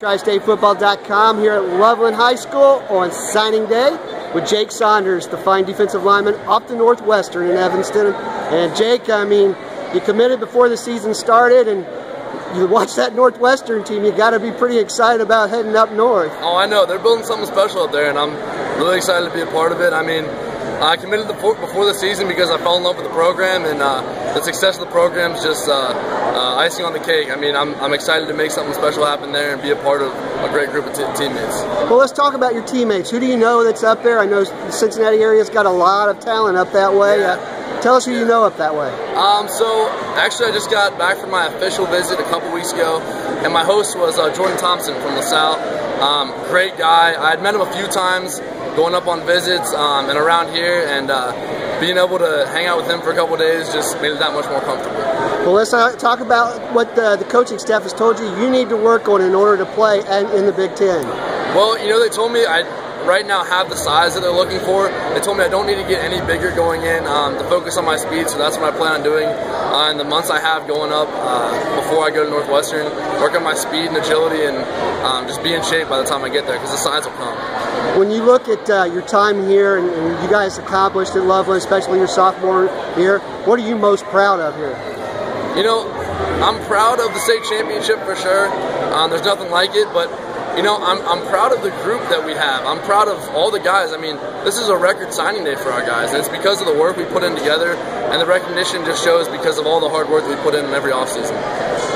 TriStateFootball.com here at Loveland High School on signing day with Jake Saunders, the fine defensive lineman up to Northwestern in Evanston. And Jake, I mean, you committed before the season started and you watch that Northwestern team, you got to be pretty excited about heading up north. Oh, I know. They're building something special up there, and I'm really excited to be a part of it. I mean, I committed before the season because I fell in love with the program, and uh, the success of the program is just uh, uh, icing on the cake. I mean, I'm, I'm excited to make something special happen there and be a part of a great group of teammates. Well, let's talk about your teammates. Who do you know that's up there? I know the Cincinnati area's got a lot of talent up that way. Yeah. Uh, tell us who you know up that way. Um, so, actually, I just got back from my official visit a couple weeks ago, and my host was uh, Jordan Thompson from LaSalle. Um, great guy. I had met him a few times going up on visits um, and around here, and uh, being able to hang out with him for a couple days just made it that much more comfortable. Well, let's uh, talk about what the, the, coaching staff has told you you need to work on in order to play and in the Big Ten. Well, you know, they told me I right now have the size that they're looking for. They told me I don't need to get any bigger going in um, to focus on my speed, so that's what I plan on doing uh, in the months I have going up uh, before I go to Northwestern. Work on my speed and agility and um, just be in shape by the time I get there because the size will come. When you look at uh, your time here and, and, you guys accomplished at Loveland, especially your sophomore year, what are you most proud of here? You know, I'm proud of the state championship for sure. Um, there's nothing like it, but you know, I'm, I'm proud of the group that we have. I'm proud of all the guys. I mean, this is a record signing day for our guys, and it's because of the work we put in together, and the recognition just shows because of all the hard work we put in every offseason.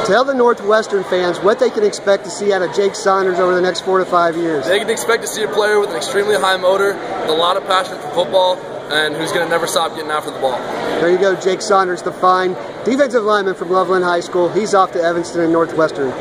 Tell the Northwestern fans what they can expect to see out of Jake Saunders over the next four to five years. They can expect to see a player with an extremely high motor, with a lot of passion for football, and who's going to never stop getting after the ball. There you go, Jake Saunders, the fine defensive lineman from Loveland High School. He's off to Evanston and Northwestern.